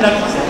la cosa.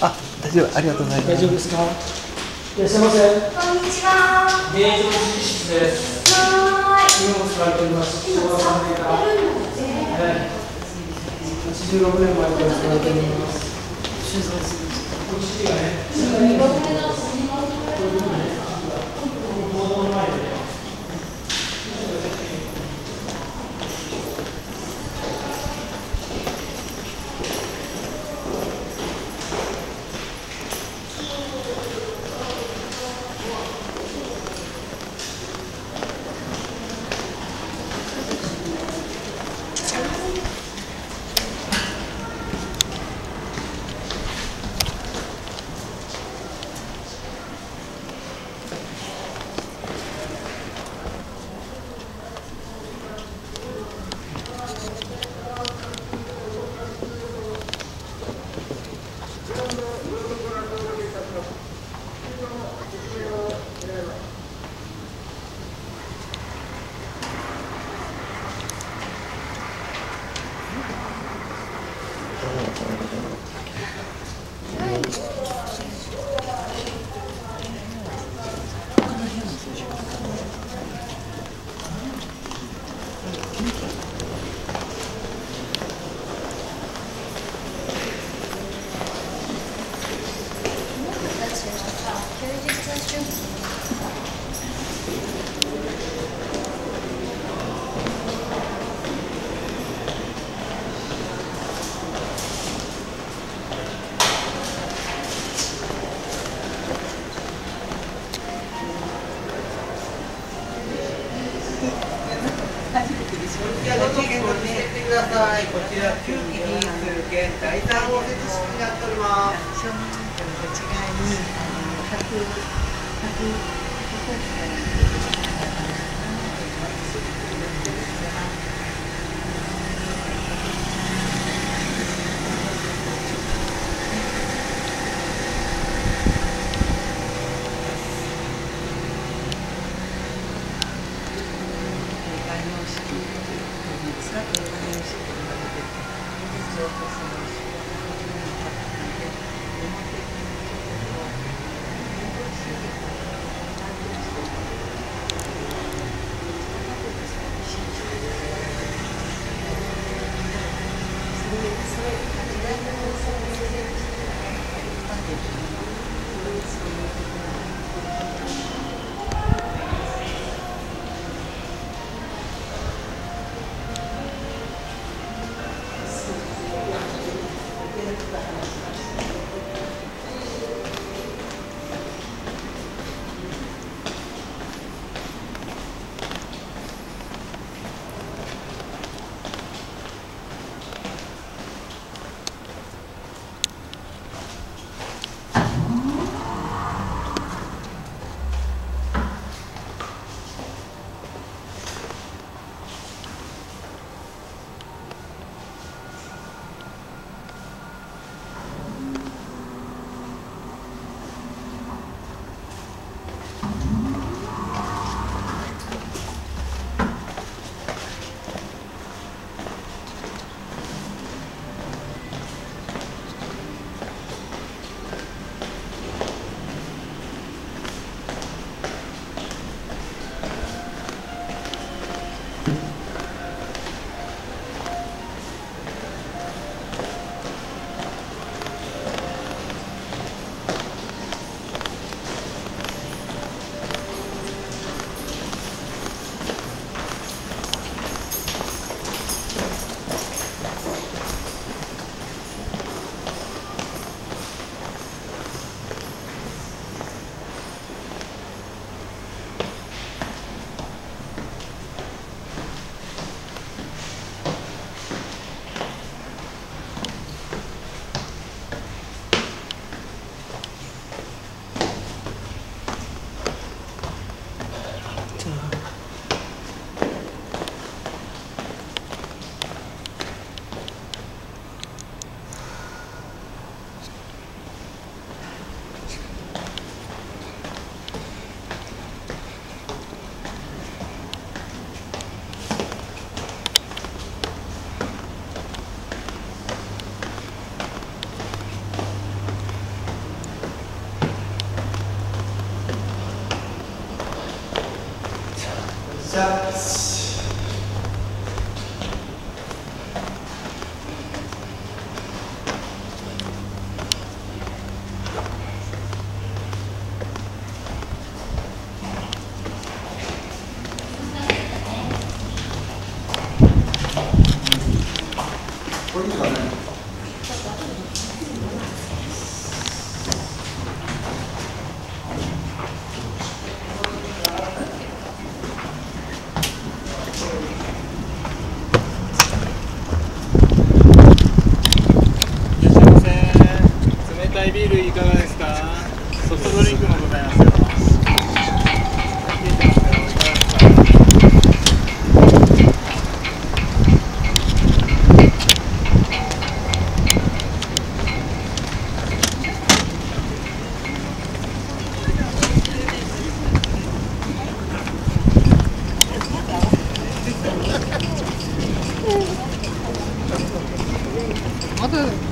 あ、大丈夫、ありがとうございます。大丈夫ですか？いらっしゃいませ。こんにちは。現状室です。は今も使われております。昭和3年から。はい。86年まで使われております。こっちがね。ちらごこちら旧期品数券第3号設式になっておりますい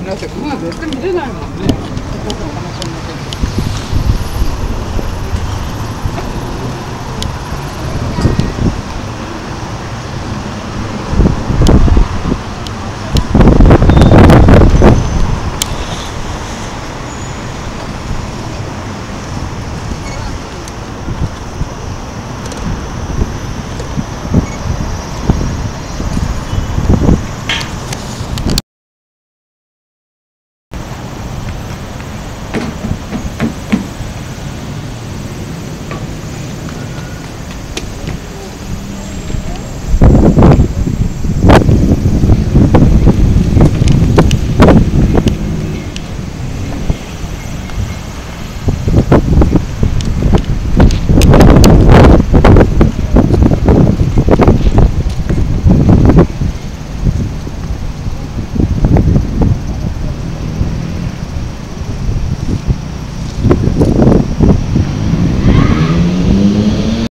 だってこんな絶対見れないもんね。